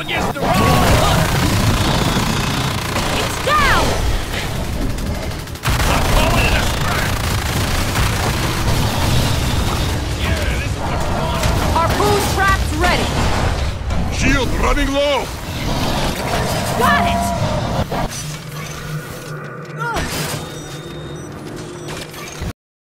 against the wall! It's down! I'm going in a scrap! Yeah, this is the Harpoon traps ready! Shield running low!